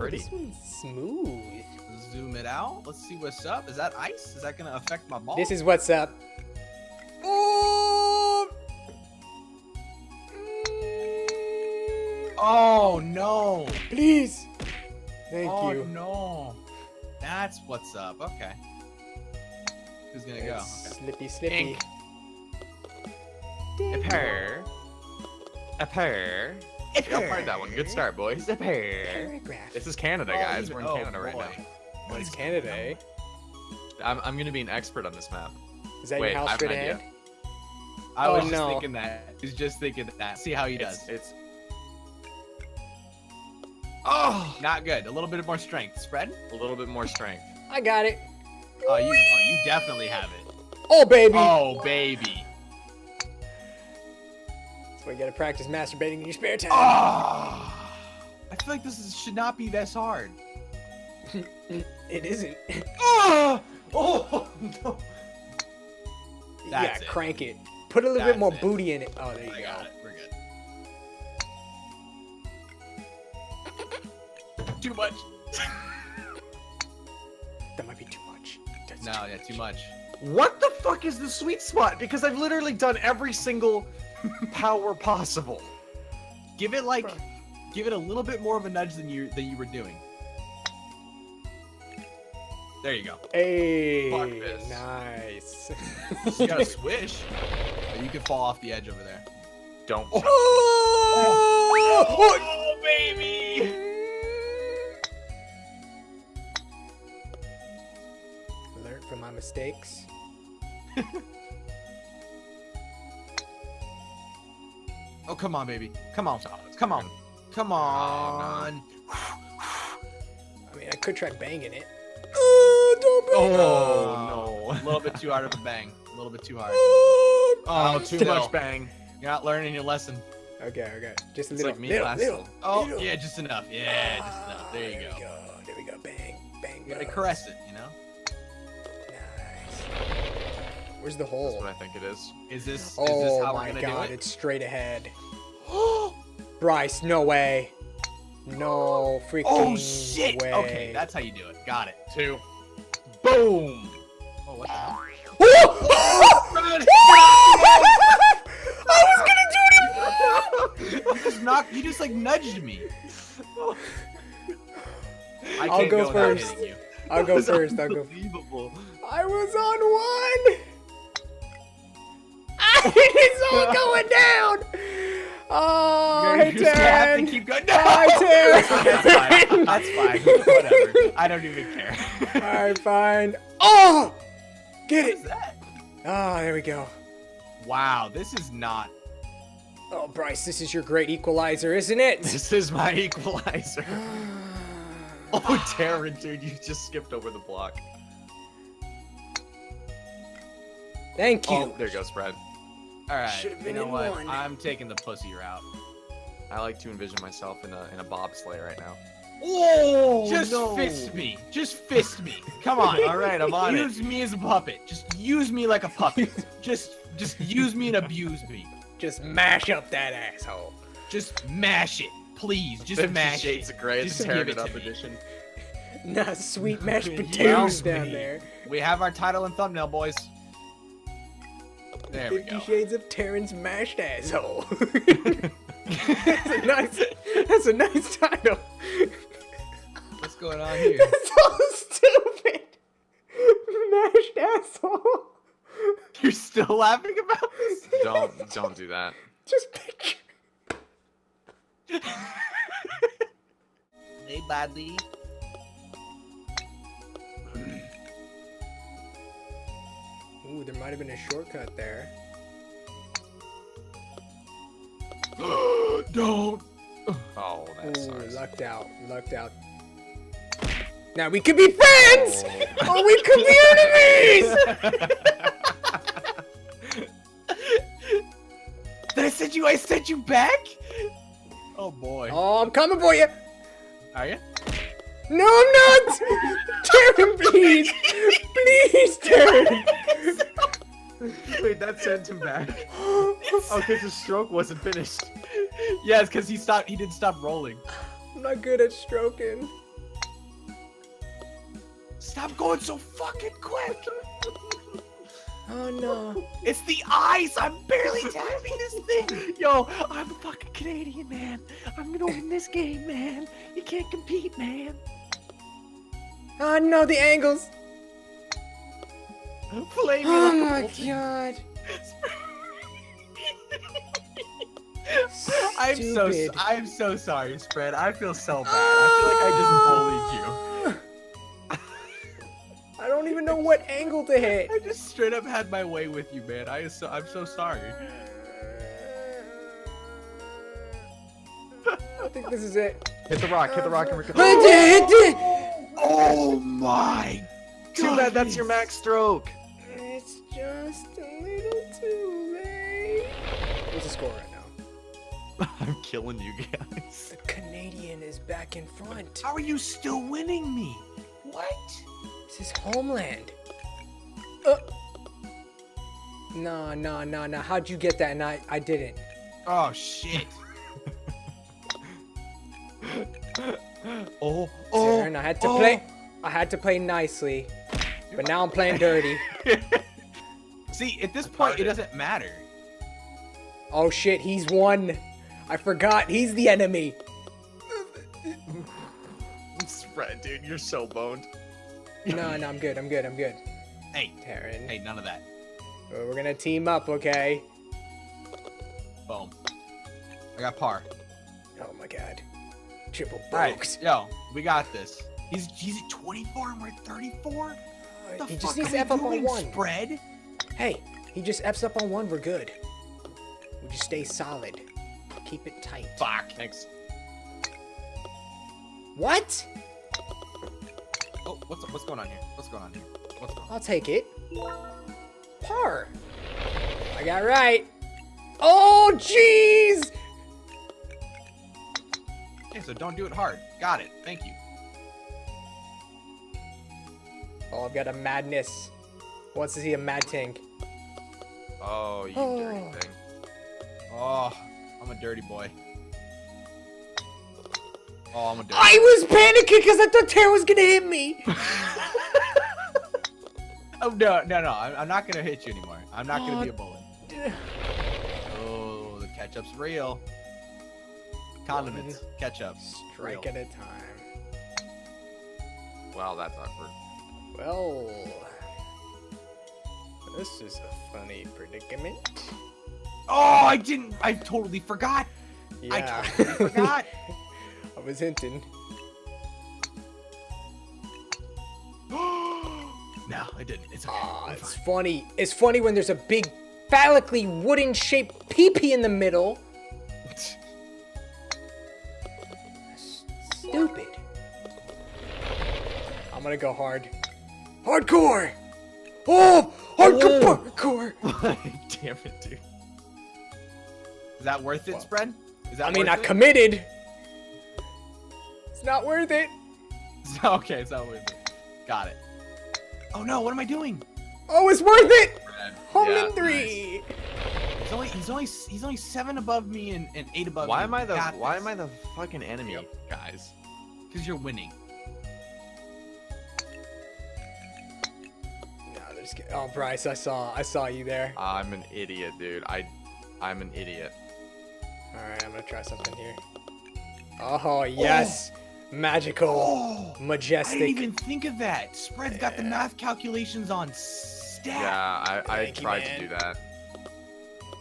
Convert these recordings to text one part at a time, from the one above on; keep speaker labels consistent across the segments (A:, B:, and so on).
A: pretty.
B: This one's smooth.
A: Zoom it out. Let's see what's up. Is that ice? Is that gonna affect my ball?
B: This is what's up. Oh!
A: Oh no!
B: Please. Thank
A: oh
B: you.
A: no! That's what's up. Okay. Who's gonna go? Okay.
B: Slippy, slippy.
C: Ink.
B: Ding
C: A pair. A pair. Y'all heard that one. Good start, boys. A.
B: Paragraph.
C: This is Canada,
A: Oh,
C: guys.
A: even-
C: We're in
A: oh,
C: Canada right now.
B: What is Canada, eh?
C: I'm, I'm gonna be an expert on this map.
B: Is that
C: Wait,
B: your house
C: have an
B: straight ahead?
A: I
B: Oh,
A: was just
B: no.
A: thinking that. He's just thinking that. See how he does.
C: It's, it's
A: Oh, not good. A little bit more strength. Spread.
C: a little bit more strength.
B: I got it.
A: Oh, you. Oh, you definitely have it.
B: Oh, baby.
A: Oh, baby.
B: That's you gotta practice masturbating in your spare time.
A: Oh. I feel like this is, should not be this hard.
B: It isn't. Ah!
A: Oh, oh no.
B: yeah,
A: That's it.
B: crank it. Put a little
A: That's
B: bit more
A: it.
B: booty in it. Oh, there you
A: I
B: go.
A: got it. We're good. Too much.
B: That might be too much. That's
A: No, yeah, too much.
C: What the fuck is the sweet spot? Because I've literally done every single power possible.
A: Give it like, give it a little bit more of a nudge than you than you were doing. There you go.
B: Hey, nice.
A: You gotta swish. You can fall off the edge over there.
C: Don't.
B: oh!
A: Oh, oh, baby!
B: Learn from my mistakes.
A: Oh, come on, baby. Come on. Come on. Come oh, on.
B: I mean, I could try banging it. Oh, don't bang
C: Oh,
A: A little bit too hard of a bang. A little bit too hard.
B: Oh,
A: Oh,
C: Too
A: still.
C: much bang.
A: You're not learning your lesson.
B: Okay, okay. Just a
C: It's
B: little,
C: like me
B: little,
C: last
B: little.
C: time.
A: Oh,
B: little.
A: yeah, just enough. Yeah, just enough. There you
B: we
A: go.
B: go. There we go. Bang, bang.
A: You gotta
B: bros.
A: caress it,
B: Where's the
C: That's
B: hole?
C: what I think it is.
A: Is this, is this
B: Oh
A: how we're
B: my
A: gonna
B: god,
A: do it?
B: it's straight ahead. Bryce, no way. No freaking
A: Oh, shit!
B: way.
A: Okay, that's how you do it. Got it.
C: Two. Boom.
A: Oh, what the hell?
B: I was gonna do it.
A: You just knocked, you just like nudged me. I
B: I'll
A: can't
B: go first. I'll go first. I'll go.
C: Unbelievable.
B: I was on one. it's all going down. Oh,
A: you
B: hey,
A: just have to keep going. No!
B: Hi.
A: That's fine. That's fine. Whatever. I don't even care.
B: All right, fine. Oh, get
A: What
B: it.
A: that?
B: Oh, there we go.
A: Wow, this is not.
B: Oh, Bryce, this is your great equalizer, isn't it?
C: This is my equalizer. Oh, Tarin, dude, you just skipped over the block.
B: Thank you.
C: Oh, there goes Brad.
A: All right.
B: Should've
A: You know
B: in
A: what?
B: one.
A: I'm taking the pussy route.
C: I like to envision myself in a in a bobsleigh right now.
A: Oh, just fist me. Just fist me. Come on.
C: All right, I'm on it.
A: use me as a puppet. Just use me like a puppet. just, just use me and abuse me.
B: Just mash up that asshole.
A: Just mash it, please. Just
C: Fifty
A: mash
C: Shades
A: it.
C: of Grey,
A: Just
C: the
A: give
C: tearing
A: it
C: it up
A: me.
C: edition.
B: Not sweet mashed potatoes down
A: me.
B: there.
A: We have our title and thumbnail, boys. There we
B: Fifty
A: go.
B: Shades of Tarin's mashed asshole. that's a nice. That's a nice title.
A: What's going on here?
B: That's so stupid. Mashed asshole.
A: You're still laughing about this?
C: Don't don't do that.
B: Just pick.
A: Hey, buddy.
B: Ooh, there might have been a shortcut there.
A: Don't.
C: Oh, that
B: Ooh,
C: sucks.
B: lucked out. Lucked out. Now we could be friends, oh. or we could be enemies.
A: Did I send you? I sent you back? Oh boy.
B: Oh, I'm coming for you.
A: Are you?
B: No, I'm not. Turn, please, please turn.
C: Wait, that sent him back. Oh, because his stroke wasn't finished.
A: Yes, because he stopped. He didn't stop rolling.
B: I'm not good at stroking.
A: Stop going so fucking quick.
B: Oh no.
C: It's the eyes. I'm barely tapping this thing. Yo, I'm a fucking Canadian, man. I'm gonna win this game, man. You can't compete, man.
B: Oh no, the angles.
C: Flame me
B: Oh my
C: bullshit.
B: god.
A: I'm so I'm so sorry, Spread. I feel so bad. I feel like I just bullied you. Ah.
B: I don't even know what angle to hit.
A: I just straight up had my way with you, man. I so I'm so sorry.
B: I think this is it.
C: Hit the rock. Hit the rock and
B: Hit
C: recover.
B: it, hit it.
A: Oh my
C: Too bad that's your max stroke.
B: It's just a little too late. What's the score right now?
C: I'm killing you guys.
B: The Canadian is back in front.
A: How are you still winning me? What?
B: This is homeland. Uh. Nah, nah, nah, nah. How'd you get that? And I, I didn't.
A: Oh shit.
C: Oh,
B: Turn. I had to play. Oh. I had to play nicely, but now I'm playing dirty.
A: See, at this point, it doesn't matter.
B: Oh shit, he's won. I forgot. He's the enemy.
C: Spread, dude. You're so boned.
B: No, no, I'm good. I'm good. I'm good.
A: Hey,
B: Tarin,
A: hey, none of that.
B: we're gonna team up, okay?
A: Boom. I got par.
B: Oh my god. Triple
A: right, yo, we got this. He's he's at 24 and we're at 34. The
B: he just needs to F up on one.
A: Spread.
B: Hey, he just F's up on one. We're good. We just stay solid. Keep it tight.
A: Fuck. Thanks.
B: What?
A: Oh, what's what's going on here? What's going on here? What's going on?
B: I'll take it. Par. I got right. Oh, jeez!
A: Okay, so don't do it hard. Got it. Thank you.
B: Oh, I've got a madness. Wants to see a mad tank.
C: Oh, you
B: Oh.
C: dirty thing.
A: Oh, I'm a dirty boy. Oh, I'm a dirty.
B: I was panicking because I thought Tara was gonna hit me.
A: Oh no, no, no! I'm, I'm not gonna hit you anymore. I'm not gonna
B: Oh,
A: be a bully. Oh, the ketchup's real. Condiments, ketchup.
B: Strike
A: real.
B: at a time.
C: Wow, that's awkward.
B: Well, this is a funny predicament.
A: Oh, I didn't. I totally forgot. I
B: Yeah.
A: totally forgot.
B: I was hinting.
A: no, I didn't. It's okay.
B: Ah,
A: I'm
B: it's
A: fine.
B: funny. It's funny when there's a big phallically wooden shaped peepee in the middle. I'm gonna go hard. Hardcore! Oh! Hardcore! hardcore.
C: Damn it, dude.
A: Is that worth it,
B: Well,
A: spread? Is that
B: I mean, I
A: worth it?
B: committed. It's not worth it.
A: okay, it's not worth it. Got it. Oh no, what am I doing?
B: Oh, it's worth it! Home
C: Yeah,
B: in three.
A: He's only he's only he's only seven above me and, and eight above
C: Why
A: me.
C: am I the
A: Got
C: Why
A: this.
C: am I the fucking enemy, guys?
A: Because you're winning.
B: Just kidding. Oh, Bryce, I saw, I saw you there.
C: I'm an idiot, dude. I, I'm an idiot.
B: All right, I'm gonna try something here. Oh yes, magical,
A: Oh, I
B: majestic.
A: didn't even think of that. Spread's got the math calculations on stat.
C: Yeah, I, I
B: Thank you,
C: tried
B: man.
C: to do that.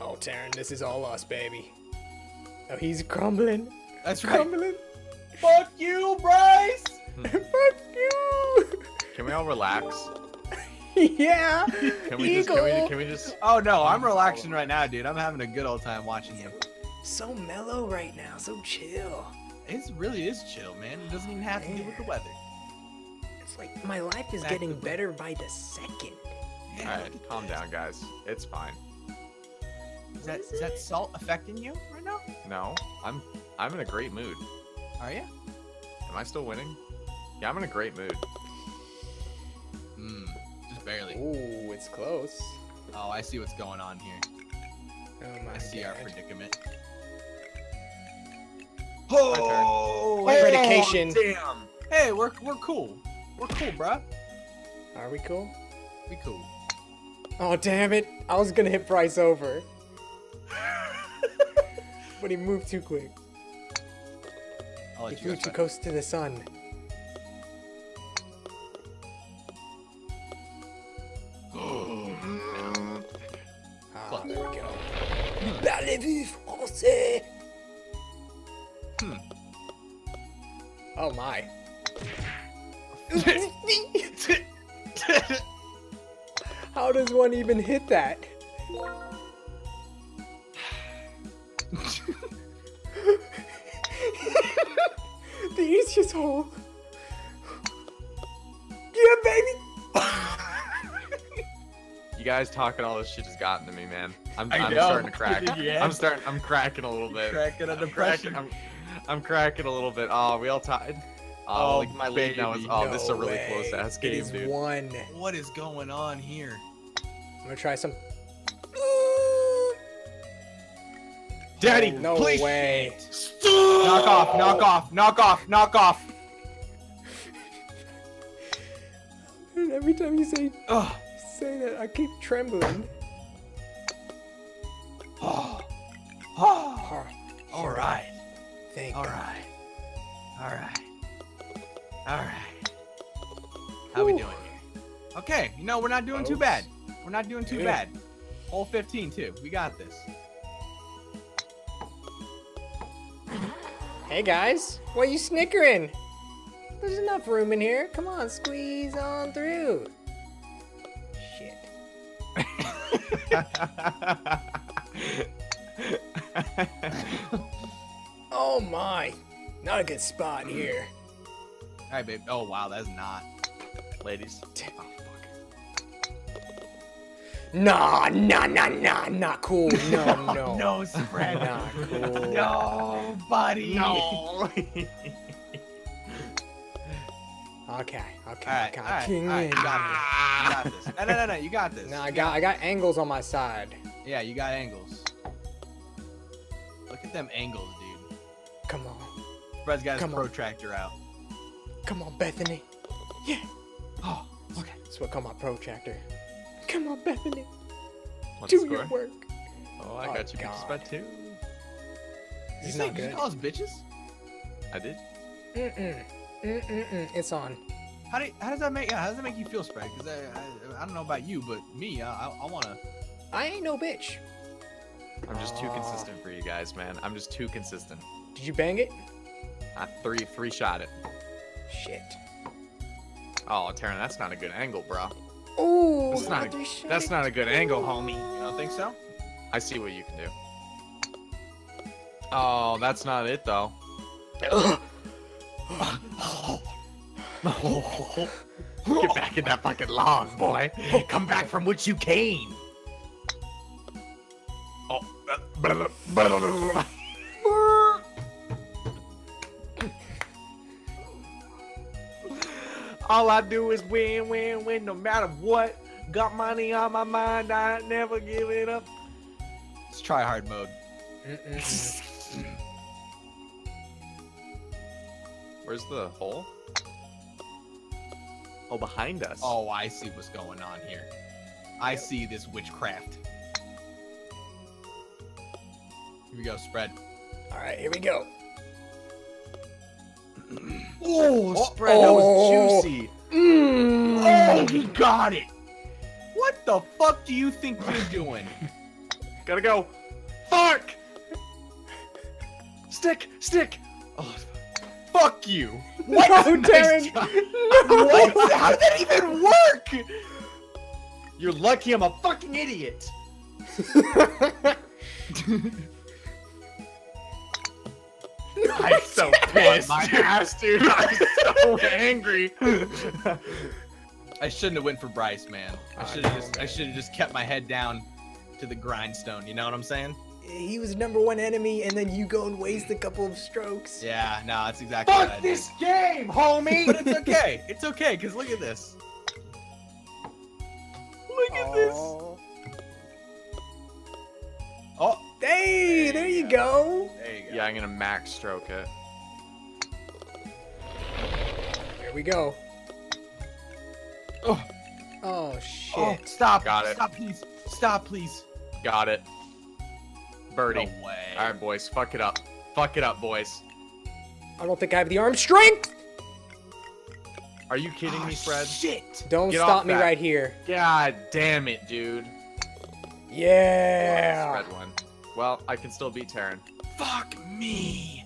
B: Oh, Tarin, this is all us, baby. Oh, he's crumbling,
A: That's right.
B: crumbling.
A: Fuck you, Bryce. Hmm.
B: Fuck you.
C: Can we all relax?
B: yeah.
C: Can we just? Can we,
B: Eagle.
C: can we just?
A: Oh no, I'm relaxing right now, dude. I'm having a good old time watching him.
B: So mellow right now, so chill.
A: It really is chill, man. It doesn't even have to do with the weather.
B: It's like my life is
A: Back
B: getting better by the second.
A: Yeah,
C: All
A: look
C: right,
A: at
C: calm down, guys. It's fine.
A: Is that is that salt affecting you right now?
C: No, I'm, I'm in a great mood.
A: Are you?
C: Am I still winning? Yeah, I'm in a great mood.
A: Hmm. Just barely.
B: Ooh, it's close.
A: Oh, I see what's going on here.
B: Oh my
A: I see our predicament.
C: Oh, oh,
B: Predication.
A: Damn. Hey, we're we're cool. We're cool, bruh.
B: Are we cool?
A: We cool.
B: Oh damn it! I was gonna hit Bryce over, but he moved too quick.
A: I'll
B: He
A: let you
B: flew too close to the sun. Français?
A: Hmm.
B: Oh my. How does one even hit that? the easiest hole.
C: Guys talking all this shit has gotten to me, man. I'm,
A: I
C: I'm starting to crack.
A: Yeah.
C: I'm starting. I'm cracking a little bit.
A: Cracking a
C: I'm
A: depression.
C: cracking- I'm, I'm cracking a little bit. Oh, we all tied.
A: Oh,
C: Oh, like my lead now is.
A: baby,
C: Oh, this is a really
B: way.
C: close ass
B: It
C: game,
B: is
C: dude.
B: one.
A: What is going on here?
B: I'm gonna try some.
A: Daddy, oh,
B: no
A: please.
B: way.
A: Knock off, knock off, knock off, knock off.
B: And every time you say
A: Ugh.
B: Say that, I keep trembling.
A: Oh. Oh. All right.
B: thank
A: All
B: God.
A: right. All right. All right. How we doing here? Okay, you know, we're not doing too bad. We're not doing too
B: Yeah.
A: bad. Hole 15 too. We got this.
B: Hey guys, why you snickering? There's enough room in here. Come on, squeeze on through. Oh my. Not a good spot here.
A: Right, babe. Oh wow, that's not.
C: Ladies.
A: Oh.
B: Nah, nah, nah, nah, not cool. No, no.
A: No spread.
B: Not cool.
A: No, buddy.
C: No.
B: Okay, okay,
A: All right,
B: okay.
A: all right,
B: King
A: all right,
B: in.
A: you got this. You got this. No, no, no, no. You got this.
B: No, I got, I got angles on my side.
A: Yeah, you got angles. Look at them angles, dude.
B: Come on,
A: Fred's got his
B: Come on.
A: protractor out.
B: come on, Bethany. Yeah,
A: Oh, okay.
B: that's what I call my protractor. Come on, Bethany.
C: What's
B: Do
C: the
B: your work.
C: Oh, I
B: Oh,
C: got you beat by
B: God.
C: two.
A: Did
B: This
A: you,
B: is
A: say,
B: not
A: did you call us bitches?
C: I did.
B: Mm-mm. Mm-mm-mm. It's on.
A: How, do, how does that make? Yeah, how does that make you feel, Spread? Because I, I, I don't know about you, but me, I, I, I want to.
B: I ain't no bitch.
C: I'm just too
B: Aw.
C: consistent for you guys, man. I'm just too consistent.
B: Did you bang it?
C: I three three shot it.
B: Shit.
C: Oh, Tarin, that's not a good angle, bro.
B: Oh,
C: That's not a, that's not a good angle, homie.
A: You don't think so?
C: I see what you can do. Oh, that's not it though. Get back in that fucking log, boy. Come back from which you came. Oh. All I do is win, win, win, no matter what. Got money on my mind, I never give giving up.
A: It's try hard mode.
C: Where's the hole? Oh, behind us.
A: Oh, I see what's going on here. I see this witchcraft. Here we go, spread.
B: All right, here we go.
A: Oh,
B: spread, that was Oh.
A: juicy.
B: Mm.
A: Oh, he got it. What the fuck do you think you're doing?
C: Gotta go. Fuck! Stick, stick. Oh,
A: fuck you.
B: No,
A: Nice
B: Tarin.
A: try.
B: No.
A: What? How did that even work? You're lucky I'm a fucking idiot.
C: I'm so pissed. My ass, dude. I'm so angry.
A: I shouldn't have went for Bryce, man. I
B: I
A: should have just I should have just kept my head down to the grindstone. You know what I'm saying?
B: He was number one enemy, and then you go and waste a couple of strokes.
A: Yeah, no, that's exactly what I
C: Fuck
A: did.
C: this game, homie.
A: But it's okay. It's okay, because look at this. Look at this. Oh,
B: Hey, there you go.
A: there you go.
C: Yeah, I'm gonna max stroke it.
B: There we go.
A: Oh,
B: Oh
A: Oh,
B: shit.
A: stop.
C: Got it.
A: Stop, please. Stop, please.
C: Got it. Birdie.
A: No way.
C: All right, boys. Fuck it up. Fuck it up, boys.
B: I don't think I have the arm strength.
C: Are you kidding me,
A: Oh,
C: Fred?
A: Shit.
B: Don't
C: Get
B: stop me
C: that.
B: right here.
C: God damn it, dude.
B: Yeah.
C: Fred won. Well, I can still beat Tarin.
A: Fuck me.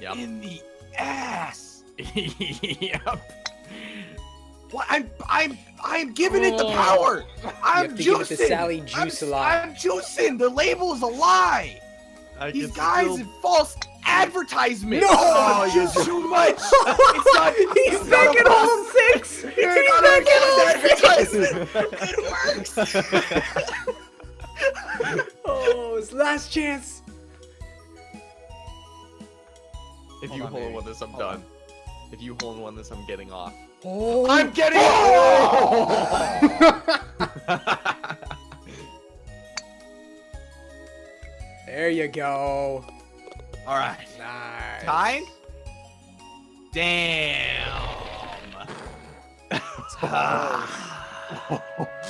C: Yep.
A: In the ass.
C: yep.
A: What? I'm I'm I'm giving it the
B: Oh.
A: power. I'm
B: have to
A: juicing.
B: give it to Sally Juice
A: I'm,
B: a lot.
A: I'm juicing. The label is a lie.
C: I
A: These guys
C: still-
A: are false advertisement.
B: No!
A: oh, you're too much. It's not.
B: He's
A: it's not
B: back at home six. He's
A: not
B: back at
A: false
B: home six.
A: it works.
B: Oh, it's last chance.
C: If
A: Hold
C: you
A: on,
C: hold
A: baby.
C: one this, I'm
A: Hold
C: done. If you hold one this, I'm getting off.
B: Oh.
A: I'm getting. Oh.
B: there you go.
A: All right.
B: Nice.
A: Tied. Damn.